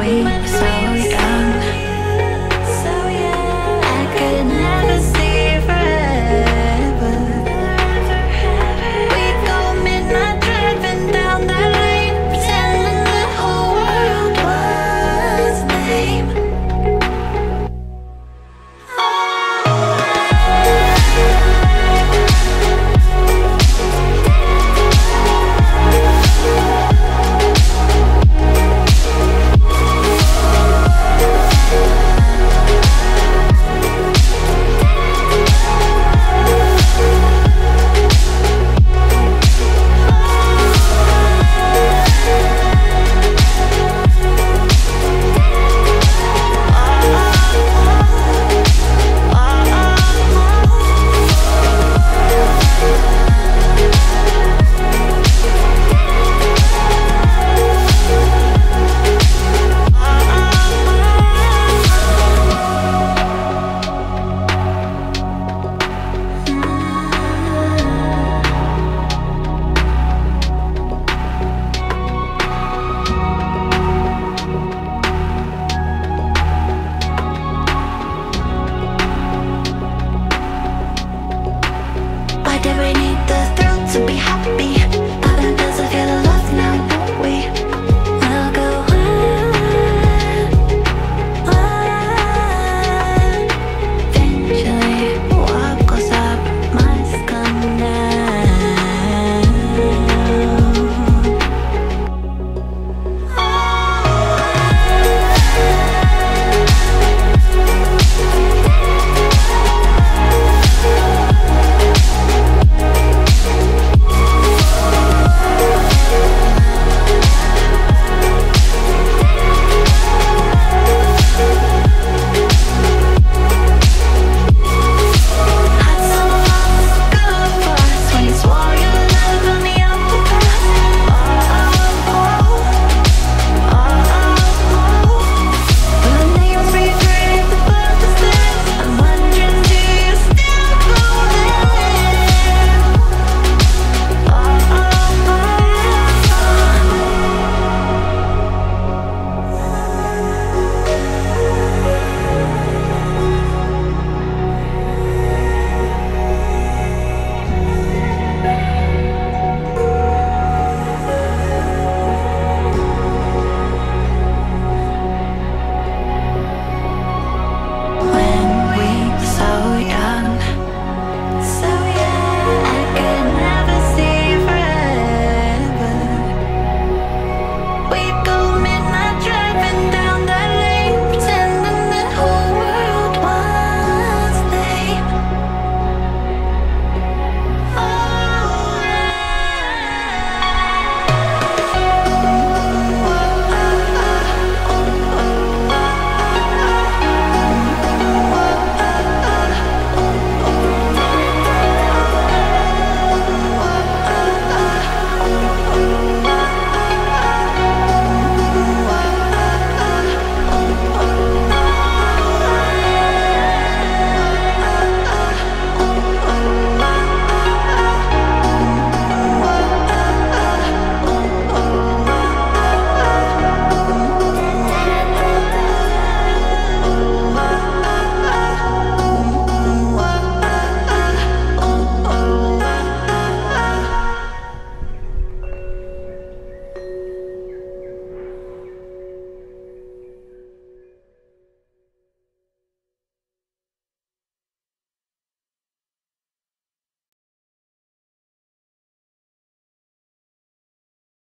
为 like every night.